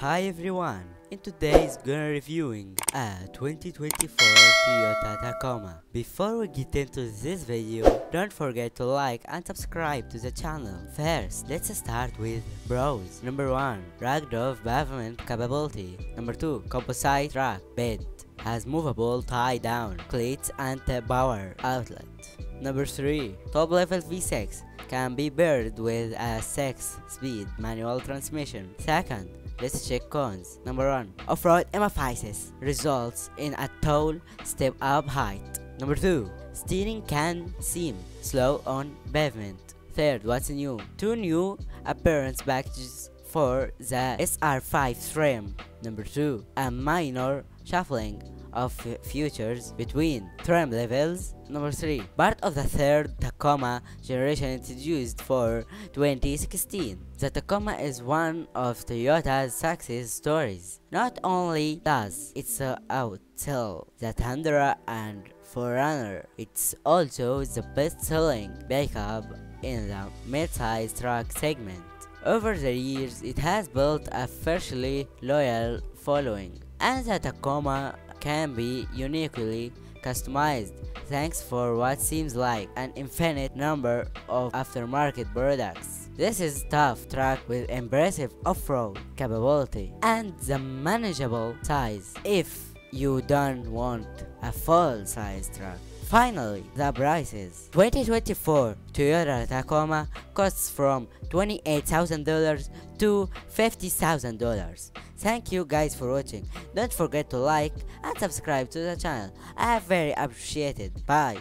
Hi everyone, in today's gonna reviewing a 2024 Toyota Tacoma. Before we get into this video, don't forget to like and subscribe to the channel. First, let's start with Bros. Number 1. Ragdoll pavement capability. Number 2. Composite track bed. Has movable tie down cleats and a power outlet. Number 3. Top level V6 can be paired with a 6-speed manual transmission. Second, let's check cons. Number 1. Off-road emphasizes results in a tall step-up height. Number 2. Steering can seem slow on pavement. Third, what's new? Two new appearance packages for the SR5 trim. Number 2. A minor shuffling of features between trim levels. Number 3. Part of the third Tacoma generation introduced for 2016. The Tacoma is one of Toyota's success stories. Not only does it sell outsell the Tundra and 4Runner, it's also the best-selling pickup in the mid-size truck segment. Over the years, it has built a fiercely loyal following, and the Tacoma can be uniquely customized thanks for what seems like an infinite number of aftermarket products. This is tough truck with impressive off-road capability and the manageable size if you don't want a full-size truck. Finally, the prices. 2024 Toyota Tacoma costs from $28,000 to $50,000. Thank you guys for watching. Don't forget to like and subscribe to the channel. I very appreciate it. Bye.